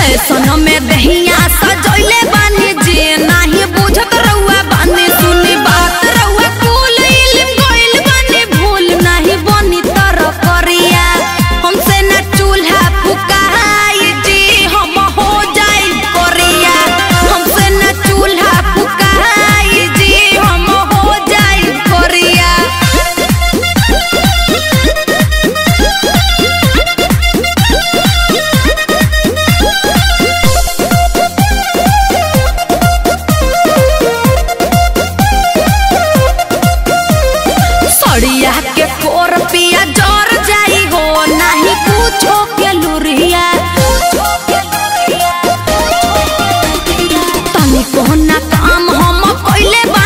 है। सोनो में दहिया सजोले बने जीना खड़िया के कोर पिया ज़ोर जाई हो नहीं, पूछो के लुरिया। तनिको ना काम हम कैले बा।